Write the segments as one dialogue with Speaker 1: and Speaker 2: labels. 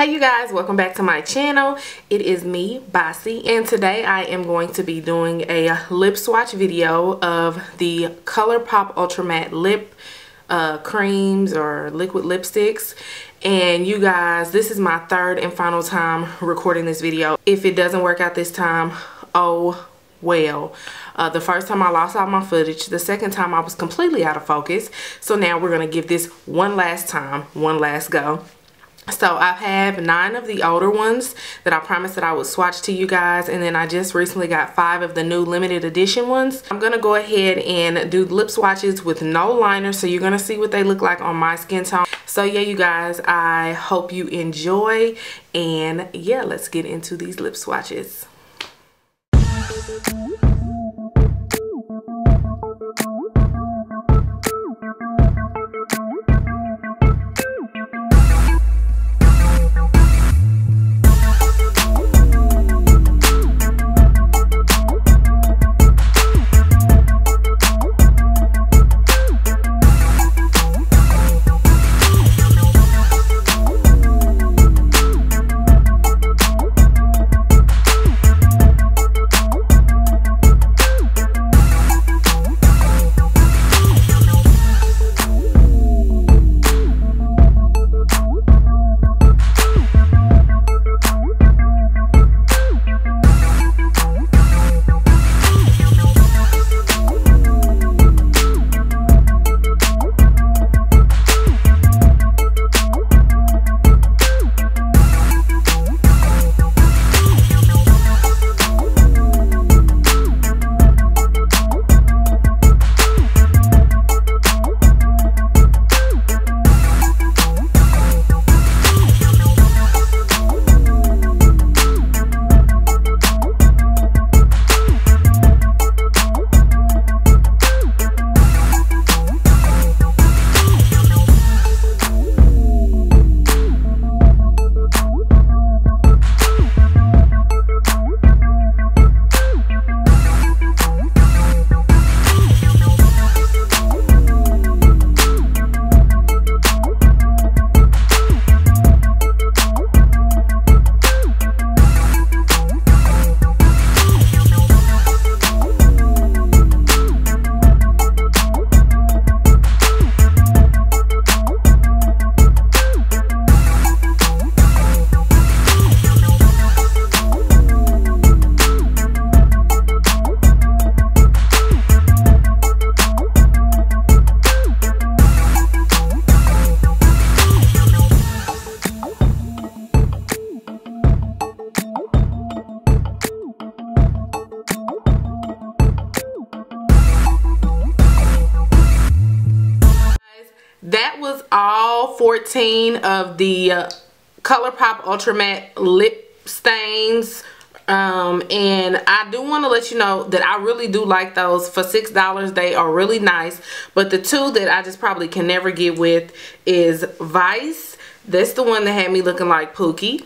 Speaker 1: Hey you guys, welcome back to my channel. It is me, Basie, and today I am going to be doing a lip swatch video of the ColourPop Ultra Matte Lip uh, creams or liquid lipsticks. And you guys, this is my third and final time recording this video. If it doesn't work out this time, oh well. Uh, the first time I lost all my footage. The second time I was completely out of focus. So now we're going to give this one last time, one last go. So I have nine of the older ones that I promised that I would swatch to you guys. And then I just recently got five of the new limited edition ones. I'm going to go ahead and do lip swatches with no liner. So you're going to see what they look like on my skin tone. So yeah, you guys, I hope you enjoy. And yeah, let's get into these lip swatches. That was all 14 of the uh, ColourPop Ultra Matte lip stains um, and I do want to let you know that I really do like those for six dollars they are really nice but the two that I just probably can never get with is Vice that's the one that had me looking like Pookie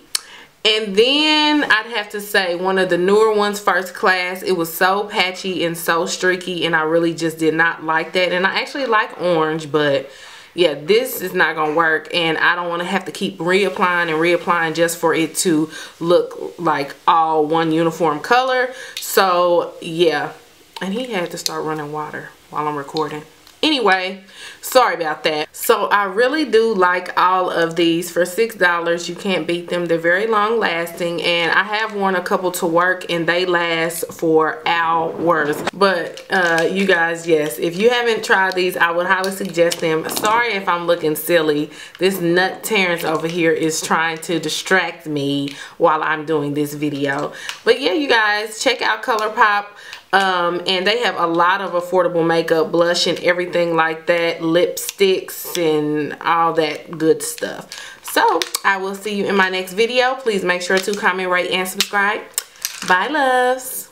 Speaker 1: and then I'd have to say one of the newer ones, First Class. It was so patchy and so streaky and I really just did not like that. And I actually like orange, but yeah, this is not going to work. And I don't want to have to keep reapplying and reapplying just for it to look like all one uniform color. So yeah, and he had to start running water while I'm recording anyway sorry about that. So i really do like all of these. For six dollars you can't beat them. They're very long lasting and i have worn a couple to work and they last for hours. But uh, you guys yes if you haven't tried these i would highly suggest them. Sorry if i'm looking silly. This nut terrence over here is trying to distract me while i'm doing this video. But yeah you guys check out ColourPop um, and they have a lot of affordable makeup, blush and everything like that, lipsticks and all that good stuff. So I will see you in my next video. Please make sure to comment, rate, and subscribe. Bye, loves.